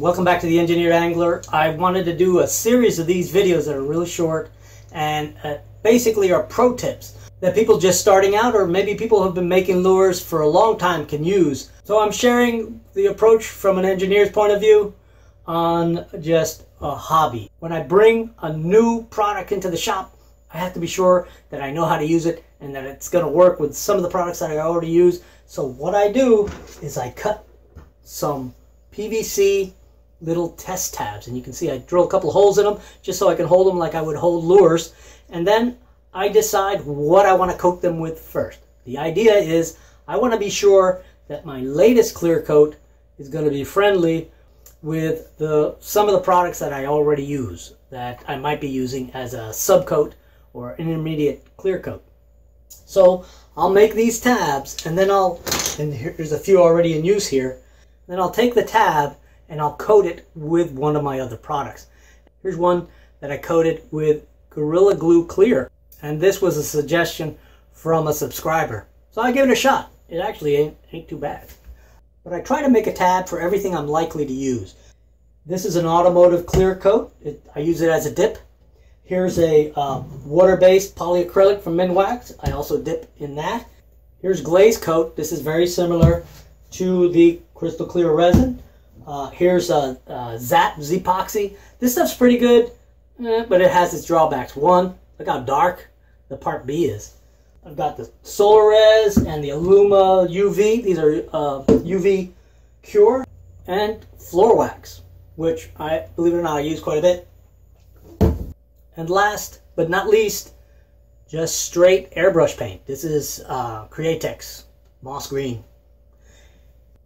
Welcome back to the Engineered Angler. I wanted to do a series of these videos that are really short and uh, basically are pro tips that people just starting out or maybe people who have been making lures for a long time can use. So I'm sharing the approach from an engineer's point of view on just a hobby. When I bring a new product into the shop, I have to be sure that I know how to use it and that it's going to work with some of the products that I already use. So what I do is I cut some PVC little test tabs and you can see I drill a couple holes in them just so I can hold them like I would hold lures and then I decide what I want to coat them with first. The idea is I want to be sure that my latest clear coat is going to be friendly with the some of the products that I already use that I might be using as a subcoat or intermediate clear coat. So I'll make these tabs and then I'll, and here's a few already in use here, then I'll take the tab and I'll coat it with one of my other products. Here's one that I coated with Gorilla Glue Clear. And this was a suggestion from a subscriber. So I give it a shot. It actually ain't, ain't too bad. But I try to make a tab for everything I'm likely to use. This is an automotive clear coat. It, I use it as a dip. Here's a uh, water-based polyacrylic from Minwax. I also dip in that. Here's glaze coat. This is very similar to the crystal clear resin. Uh, here's a, a Zap Z-Poxy. This stuff's pretty good, eh, but it has its drawbacks. One, look how dark the part B is. I've got the Solarez and the Illuma UV. These are uh, UV Cure and Floor Wax, which I, believe it or not, I use quite a bit. And last but not least, just straight airbrush paint. This is uh, Createx Moss Green.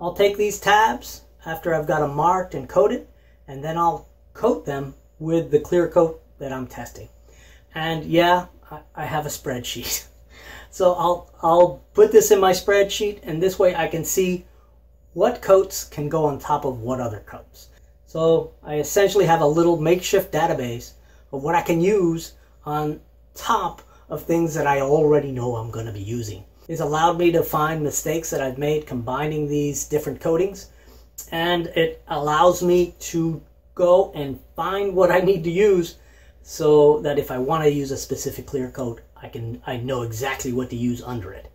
I'll take these tabs after I've got them marked and coated, and then I'll coat them with the clear coat that I'm testing. And yeah, I, have a spreadsheet. So I'll, I'll put this in my spreadsheet, and this way I can see what coats can go on top of what other coats. So I essentially have a little makeshift database of what I can use on top of things that I already know I'm going to be using. It's allowed me to find mistakes that I've made combining these different coatings and it allows me to go and find what I need to use so that if I want to use a specific clear coat, I can I know exactly what to use under it.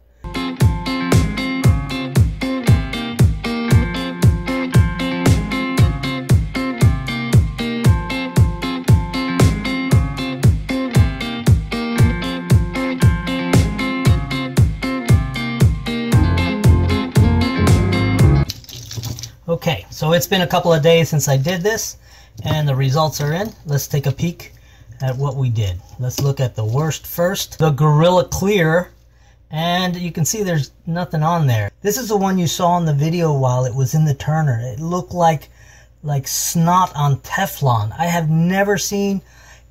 Okay, so it's been a couple of days since I did this, and the results are in. Let's take a peek at what we did. Let's look at the worst first. The Gorilla Clear, and you can see there's nothing on there. This is the one you saw in the video while it was in the turner. It looked like like snot on Teflon. I have never seen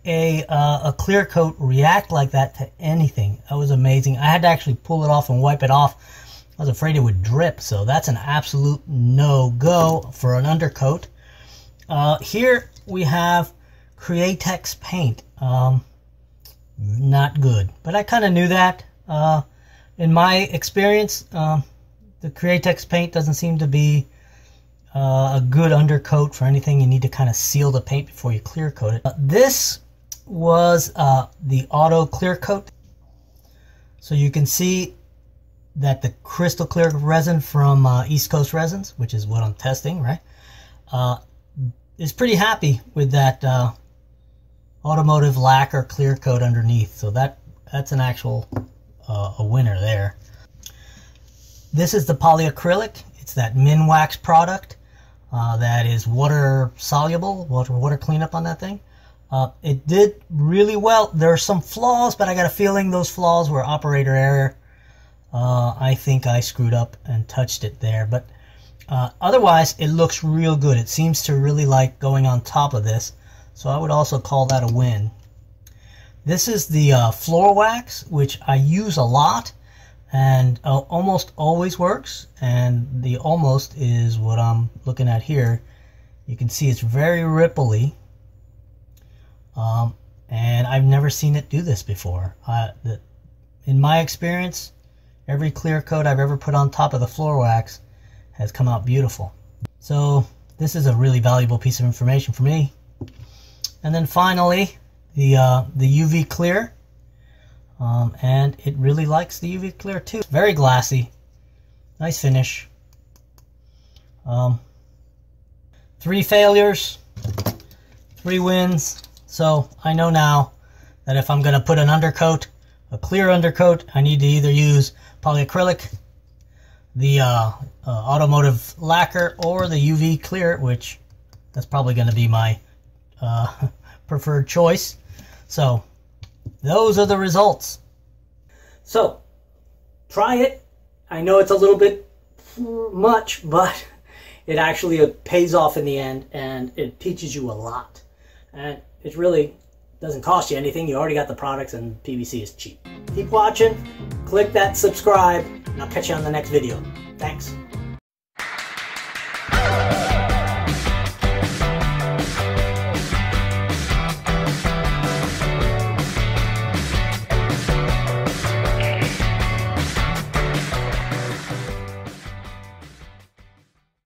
a, uh, a clear coat react like that to anything. That was amazing. I had to actually pull it off and wipe it off I was afraid it would drip, so that's an absolute no-go for an undercoat. Uh, here we have Createx paint. Um, not good, but I kind of knew that. Uh, in my experience, uh, the Createx paint doesn't seem to be uh, a good undercoat for anything. You need to kind of seal the paint before you clear coat it. This was uh, the auto clear coat. So you can see that the crystal clear resin from uh, East Coast Resins, which is what I'm testing, right, uh, is pretty happy with that uh, automotive lacquer clear coat underneath. So that that's an actual uh, a winner there. This is the polyacrylic. It's that Minwax product uh, that is water soluble, water, water cleanup on that thing. Uh, it did really well. There are some flaws, but I got a feeling those flaws were operator error uh, I think I screwed up and touched it there. But uh, otherwise, it looks real good. It seems to really like going on top of this. So I would also call that a win. This is the uh, floor wax, which I use a lot and uh, almost always works. And the almost is what I'm looking at here. You can see it's very ripply. Um, and I've never seen it do this before. Uh, the, in my experience, Every clear coat I've ever put on top of the floor wax has come out beautiful. So this is a really valuable piece of information for me. And then finally, the uh, the UV clear, um, and it really likes the UV clear too. Very glassy, nice finish. Um, three failures, three wins. So I know now that if I'm going to put an undercoat, a clear undercoat, I need to either use polyacrylic, the uh, uh, automotive lacquer, or the UV clear, which that's probably going to be my uh, preferred choice. So those are the results. So try it. I know it's a little bit much, but it actually pays off in the end and it teaches you a lot. And it really doesn't cost you anything. You already got the products and PVC is cheap. Keep watching, click that subscribe, and I'll catch you on the next video. Thanks.